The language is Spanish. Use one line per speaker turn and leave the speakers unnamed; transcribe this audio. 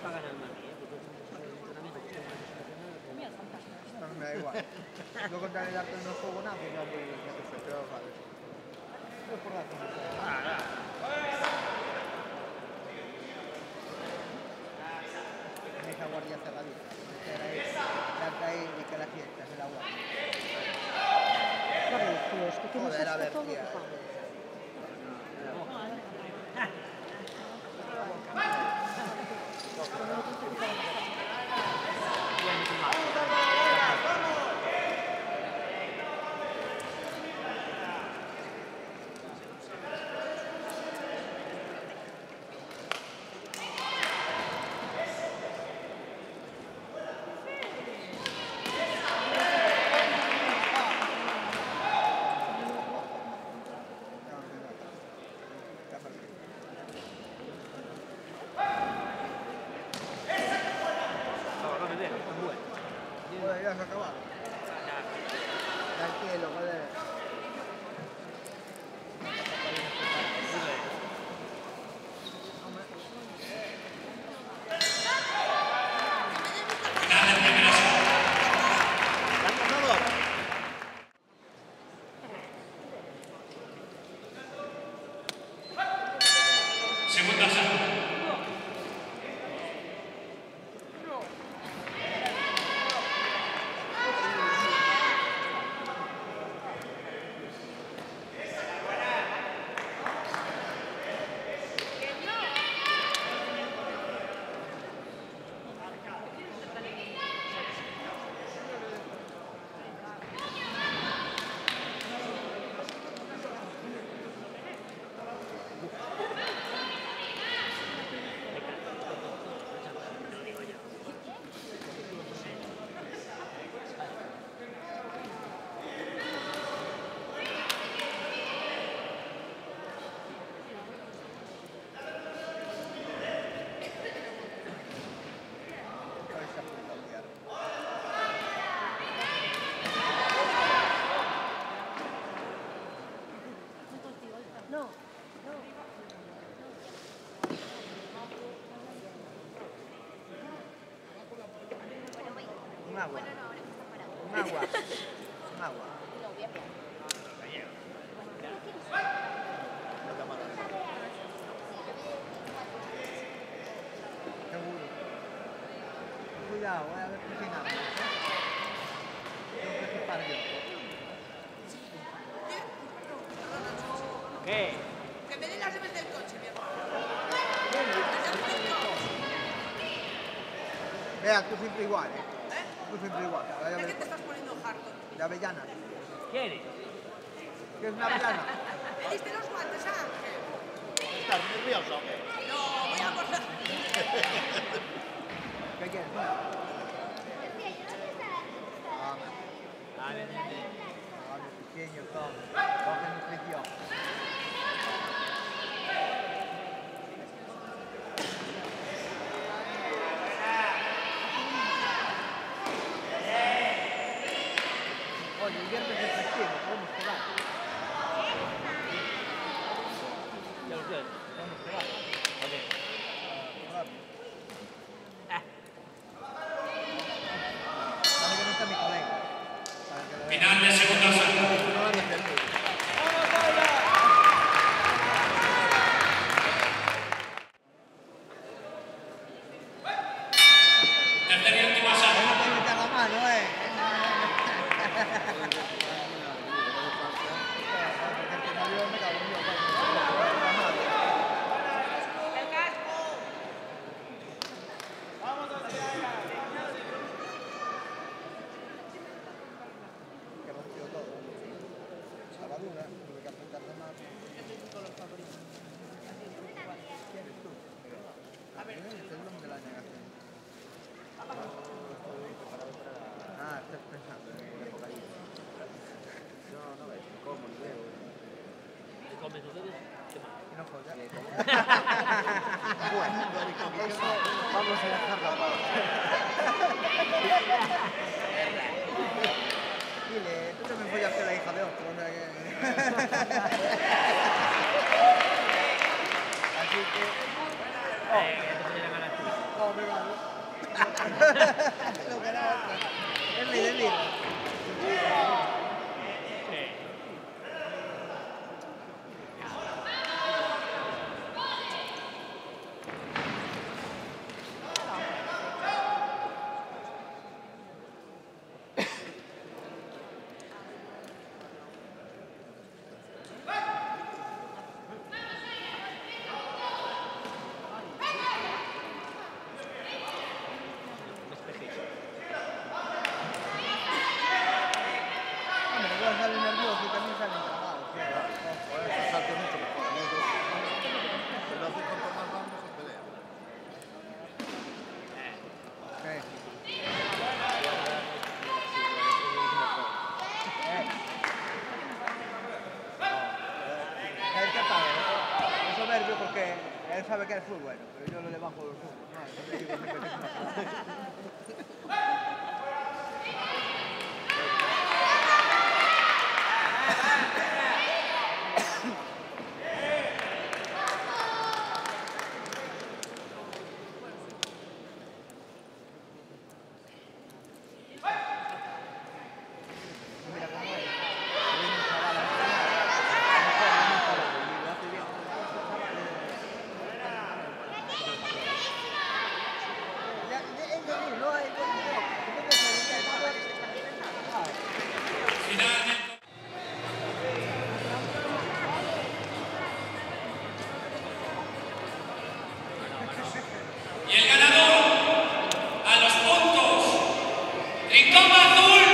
para ganar más. ¿eh?
No, me da igual. Luego en realidad pero no juego nada, pues ya te pero vale. No es por la. En esa guardia cerradita. La cae y que la fiesta se la guardia. Joder, a
sei Segunda-feira.
Un agua. Un agua. Un agua. Seguro. Cuidado, voy a ver agua. Tengo que chupar yo.
¿Qué?
Que me den las llaves del coche, mi amor.
Vea, tú siempre igual, ¿eh? Siempre igual.
¿De qué te estás poniendo harto?
de avellana.
¿Quieres?
¿Qué es una avellana?
¿Me diste los guantes, Ángel?
¿Estás nervioso o qué?
No, voy a cortar.
¿Qué quieres? Ah,
Vale,
vale, pequeño, todo. Coge nutrición. Oye, el viernes es festivo, podemos quedar.
ya lo sé.
Podemos quedar.
Joder.
Quedar.
Ah.
Dame que no está mi colega. Para que lo vea.
Final de segunda sala.
No van a hacer mucho.
Tercera y última.
Porque el que salió me cago en Dios, coño. La mano.
El casco.
que rompió todo. Salvadura, tuve que apuntarle más. ¿Quién eres tú? A ver, este es el nombre de la negación. Ah, estás pensando en el apocalipsis.
No, no ves, como ni veo.
¿Te comes ustedes? ¿Qué más?
Y no follas.
Bueno, eso vamos a dejarlo aparte.
Dile, tú también follaste a la hija de otro, que... Así que...
Eh, a.
Oh, me vale. Que es fútbol bueno, pero yo lo le bajo. No, entonces Então, Batur!